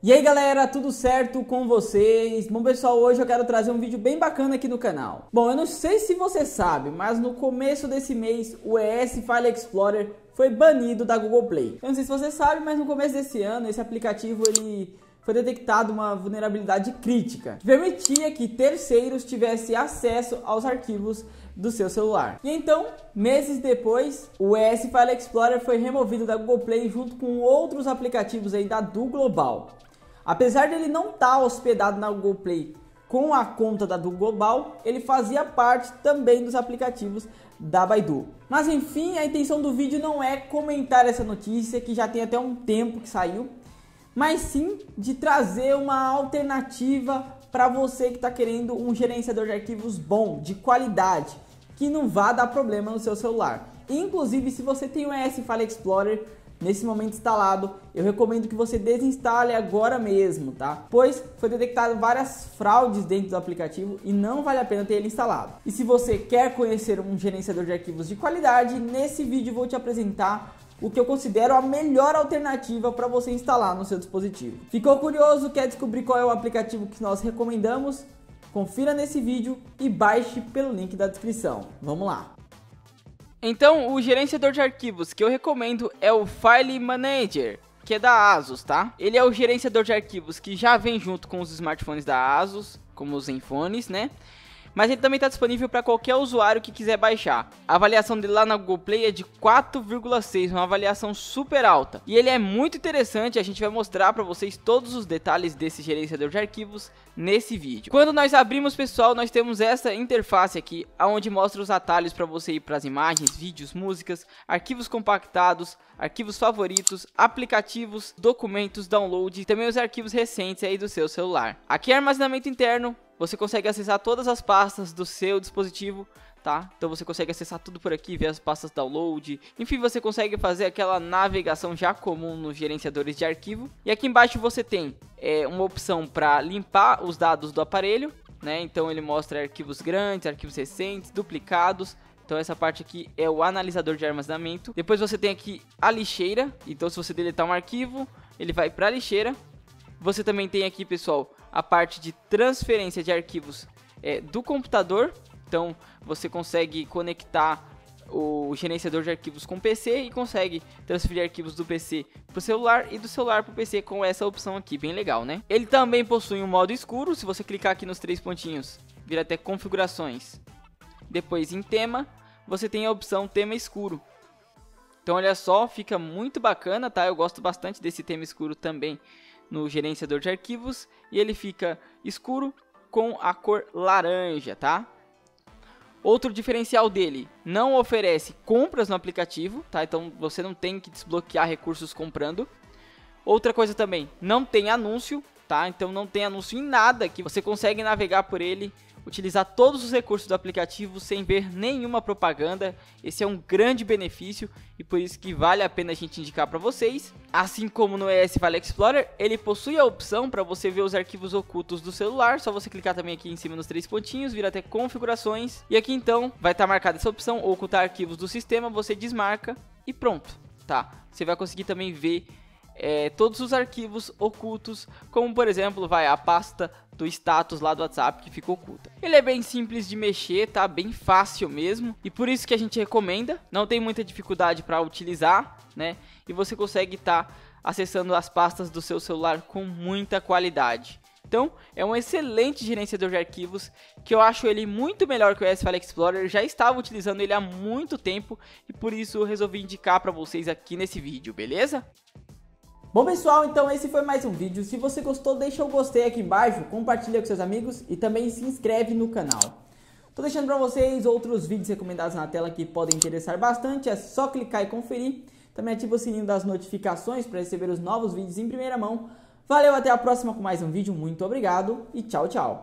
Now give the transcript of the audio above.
E aí galera, tudo certo com vocês? Bom pessoal, hoje eu quero trazer um vídeo bem bacana aqui no canal. Bom, eu não sei se você sabe, mas no começo desse mês o ES File Explorer foi banido da Google Play. Eu não sei se você sabe, mas no começo desse ano esse aplicativo ele foi detectado uma vulnerabilidade crítica que permitia que terceiros tivessem acesso aos arquivos do seu celular. E então, meses depois, o ES File Explorer foi removido da Google Play junto com outros aplicativos aí da Global. Apesar dele não estar tá hospedado na Google Play com a conta da Du Global, ele fazia parte também dos aplicativos da Baidu. Mas enfim, a intenção do vídeo não é comentar essa notícia que já tem até um tempo que saiu, mas sim de trazer uma alternativa para você que está querendo um gerenciador de arquivos bom, de qualidade, que não vá dar problema no seu celular. Inclusive, se você tem o ES File Explorer, nesse momento instalado, eu recomendo que você desinstale agora mesmo, tá? Pois foi detectado várias fraudes dentro do aplicativo e não vale a pena ter ele instalado. E se você quer conhecer um gerenciador de arquivos de qualidade, nesse vídeo vou te apresentar o que eu considero a melhor alternativa para você instalar no seu dispositivo. Ficou curioso? Quer descobrir qual é o aplicativo que nós recomendamos? Confira nesse vídeo e baixe pelo link da descrição. Vamos lá! Então, o gerenciador de arquivos que eu recomendo é o File Manager, que é da ASUS, tá? Ele é o gerenciador de arquivos que já vem junto com os smartphones da ASUS, como os Zenfones, né? Mas ele também está disponível para qualquer usuário que quiser baixar. A avaliação dele lá na Google Play é de 4,6, uma avaliação super alta. E ele é muito interessante, a gente vai mostrar para vocês todos os detalhes desse gerenciador de arquivos nesse vídeo. Quando nós abrimos, pessoal, nós temos essa interface aqui, onde mostra os atalhos para você ir para as imagens, vídeos, músicas, arquivos compactados, arquivos favoritos, aplicativos, documentos, download e também os arquivos recentes aí do seu celular. Aqui é armazenamento interno, você consegue acessar todas as pastas do seu dispositivo, tá? Então você consegue acessar tudo por aqui, ver as pastas download. Enfim, você consegue fazer aquela navegação já comum nos gerenciadores de arquivo. E aqui embaixo você tem é, uma opção para limpar os dados do aparelho, né? Então ele mostra arquivos grandes, arquivos recentes, duplicados. Então essa parte aqui é o analisador de armazenamento. Depois você tem aqui a lixeira. Então se você deletar um arquivo, ele vai para a lixeira. Você também tem aqui, pessoal, a parte de transferência de arquivos é, do computador. Então você consegue conectar o gerenciador de arquivos com o PC e consegue transferir arquivos do PC para o celular e do celular para o PC com essa opção aqui, bem legal, né? Ele também possui um modo escuro, se você clicar aqui nos três pontinhos, vira até configurações. Depois em tema, você tem a opção tema escuro. Então olha só, fica muito bacana, tá? Eu gosto bastante desse tema escuro também no gerenciador de arquivos e ele fica escuro com a cor laranja, tá? Outro diferencial dele, não oferece compras no aplicativo, tá? Então você não tem que desbloquear recursos comprando. Outra coisa também, não tem anúncio, tá? Então não tem anúncio em nada que você consegue navegar por ele utilizar todos os recursos do aplicativo sem ver nenhuma propaganda. Esse é um grande benefício e por isso que vale a pena a gente indicar para vocês. Assim como no ES File Explorer, ele possui a opção para você ver os arquivos ocultos do celular. Só você clicar também aqui em cima nos três pontinhos, vir até configurações e aqui então vai estar tá marcada essa opção ocultar arquivos do sistema. Você desmarca e pronto, tá? Você vai conseguir também ver é, todos os arquivos ocultos, como por exemplo, vai a pasta do status lá do WhatsApp que ficou oculta. Ele é bem simples de mexer, tá? Bem fácil mesmo, e por isso que a gente recomenda. Não tem muita dificuldade para utilizar, né? E você consegue estar tá acessando as pastas do seu celular com muita qualidade. Então, é um excelente gerenciador de arquivos que eu acho ele muito melhor que o S File Explorer. Já estava utilizando ele há muito tempo e por isso eu resolvi indicar para vocês aqui nesse vídeo, beleza? Bom pessoal, então esse foi mais um vídeo. Se você gostou, deixa o gostei aqui embaixo, compartilha com seus amigos e também se inscreve no canal. Tô deixando para vocês outros vídeos recomendados na tela que podem interessar bastante, é só clicar e conferir. Também ativa o sininho das notificações para receber os novos vídeos em primeira mão. Valeu, até a próxima com mais um vídeo, muito obrigado e tchau, tchau.